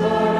Lord.